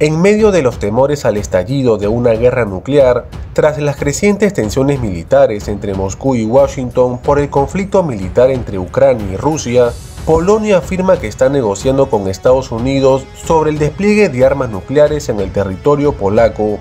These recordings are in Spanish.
En medio de los temores al estallido de una guerra nuclear, tras las crecientes tensiones militares entre Moscú y Washington por el conflicto militar entre Ucrania y Rusia, Polonia afirma que está negociando con Estados Unidos sobre el despliegue de armas nucleares en el territorio polaco.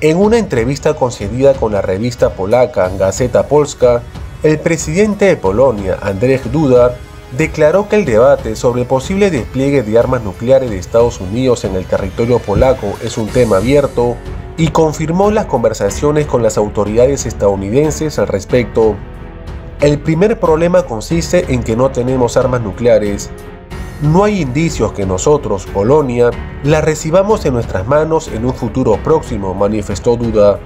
En una entrevista concedida con la revista polaca Gazeta Polska, el presidente de Polonia, Andrzej Duda, declaró que el debate sobre el posible despliegue de armas nucleares de Estados Unidos en el territorio polaco es un tema abierto y confirmó las conversaciones con las autoridades estadounidenses al respecto. El primer problema consiste en que no tenemos armas nucleares. No hay indicios que nosotros, Polonia, las recibamos en nuestras manos en un futuro próximo, manifestó Duda.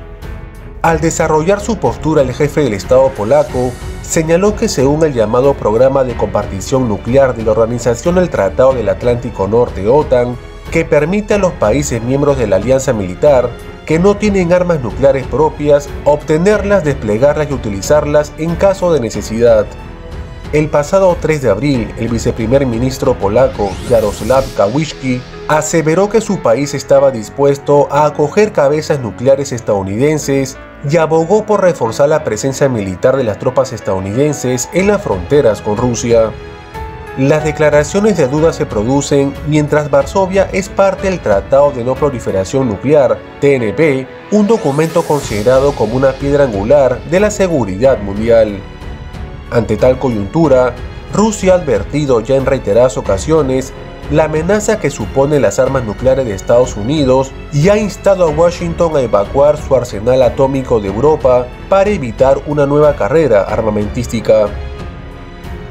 Al desarrollar su postura el jefe del Estado polaco señaló que según el llamado Programa de Compartición Nuclear de la Organización del Tratado del Atlántico Norte OTAN, que permite a los países miembros de la alianza militar que no tienen armas nucleares propias obtenerlas, desplegarlas y utilizarlas en caso de necesidad. El pasado 3 de abril, el viceprimer ministro polaco Jaroslav Kawiński aseveró que su país estaba dispuesto a acoger cabezas nucleares estadounidenses y abogó por reforzar la presencia militar de las tropas estadounidenses en las fronteras con Rusia. Las declaraciones de duda se producen mientras Varsovia es parte del Tratado de No Proliferación Nuclear, TNP, un documento considerado como una piedra angular de la seguridad mundial. Ante tal coyuntura, Rusia ha advertido ya en reiteradas ocasiones la amenaza que supone las armas nucleares de Estados Unidos y ha instado a Washington a evacuar su arsenal atómico de Europa para evitar una nueva carrera armamentística.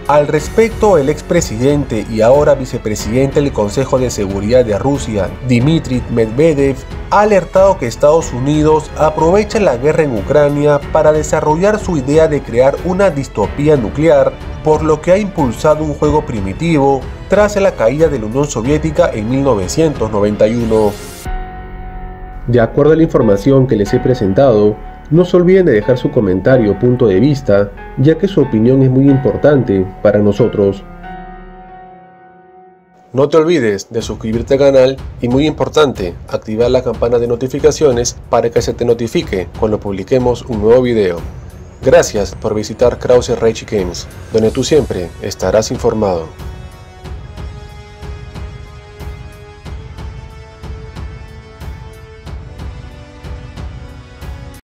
Al respecto, el expresidente y ahora vicepresidente del Consejo de Seguridad de Rusia, Dmitry Medvedev, ha alertado que Estados Unidos aprovecha la guerra en Ucrania para desarrollar su idea de crear una distopía nuclear, por lo que ha impulsado un juego primitivo tras la caída de la Unión Soviética en 1991. De acuerdo a la información que les he presentado, no se olviden de dejar su comentario o punto de vista, ya que su opinión es muy importante para nosotros. No te olvides de suscribirte al canal y muy importante, activar la campana de notificaciones para que se te notifique cuando publiquemos un nuevo video. Gracias por visitar Krause Rage Games, donde tú siempre estarás informado.